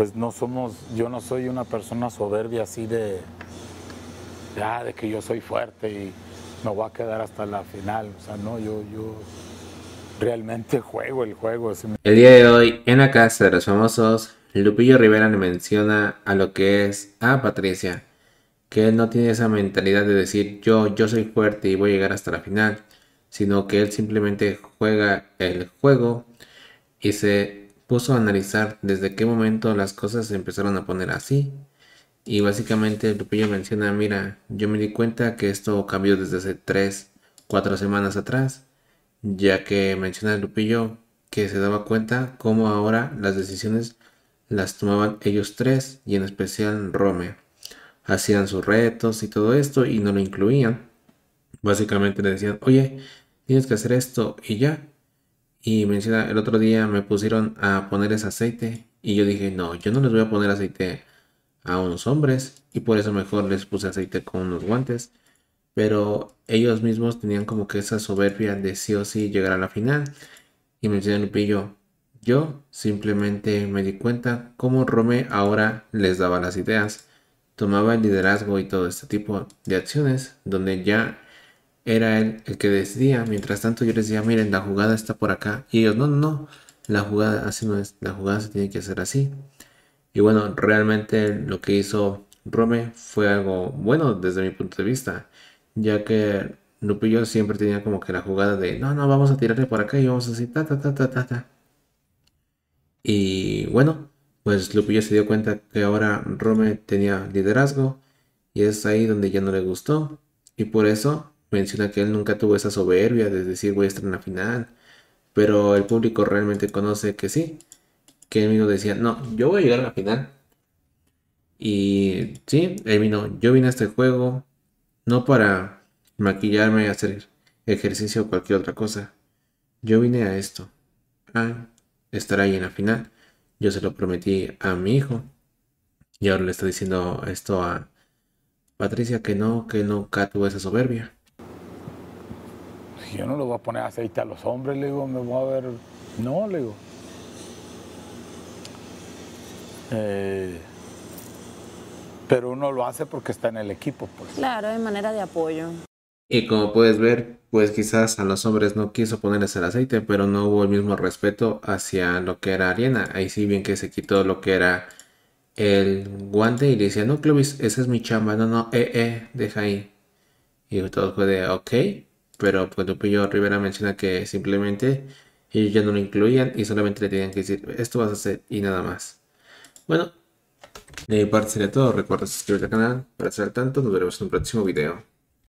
pues no somos, yo no soy una persona soberbia así de, ya, de que yo soy fuerte y me voy a quedar hasta la final. O sea, no, yo, yo realmente juego el juego. El día de hoy, en la casa de los famosos, Lupillo Rivera le menciona a lo que es a Patricia, que él no tiene esa mentalidad de decir yo, yo soy fuerte y voy a llegar hasta la final, sino que él simplemente juega el juego y se puso a analizar desde qué momento las cosas se empezaron a poner así. Y básicamente Lupillo menciona, mira, yo me di cuenta que esto cambió desde hace 3, 4 semanas atrás, ya que menciona Lupillo que se daba cuenta cómo ahora las decisiones las tomaban ellos tres y en especial Rome. Hacían sus retos y todo esto y no lo incluían. Básicamente le decían, oye, tienes que hacer esto y ya. Y menciona, el otro día me pusieron a poner ese aceite y yo dije, no, yo no les voy a poner aceite a unos hombres y por eso mejor les puse aceite con unos guantes. Pero ellos mismos tenían como que esa soberbia de sí o sí llegar a la final. Y menciona Lupillo, yo simplemente me di cuenta cómo Rome ahora les daba las ideas, tomaba el liderazgo y todo este tipo de acciones donde ya era él el que decidía. Mientras tanto yo les decía, miren, la jugada está por acá. Y ellos, no, no, no, la jugada así no es, la jugada se tiene que hacer así. Y bueno, realmente lo que hizo Rome fue algo bueno desde mi punto de vista, ya que Lupillo siempre tenía como que la jugada de, no, no, vamos a tirarle por acá y vamos así, ta, ta, ta, ta, ta, ta. Y bueno, pues Lupillo se dio cuenta que ahora Rome tenía liderazgo y es ahí donde ya no le gustó. Y por eso menciona que él nunca tuvo esa soberbia de decir voy a estar en la final. Pero el público realmente conoce que sí. Que él mismo decía, no, yo voy a llegar a la final. Y sí, él vino, yo vine a este juego no para maquillarme, hacer ejercicio o cualquier otra cosa. Yo vine a esto. A estar ahí en la final. Yo se lo prometí a mi hijo. Y ahora le está diciendo esto a Patricia que no, que nunca tuvo esa soberbia. Yo no le voy a poner aceite a los hombres, le digo, me voy a ver. No, le digo. Eh, pero uno lo hace porque está en el equipo, pues. Claro, de manera de apoyo. Y como puedes ver, pues quizás a los hombres no quiso ponerles el aceite, pero no hubo el mismo respeto hacia lo que era Ariana. Ahí sí bien que se quitó lo que era el guante y le decía, no, Clovis, esa es mi chamba, no, no, eh, eh, deja ahí. Y todo fue de, ok, pero pues Lupillo Rivera menciona que simplemente ellos ya no lo incluían y solamente le tenían que decir, esto vas a hacer y nada más. Bueno, de mi parte sería todo. Recuerda suscribirte al canal para estar al tanto. Nos veremos en un próximo video.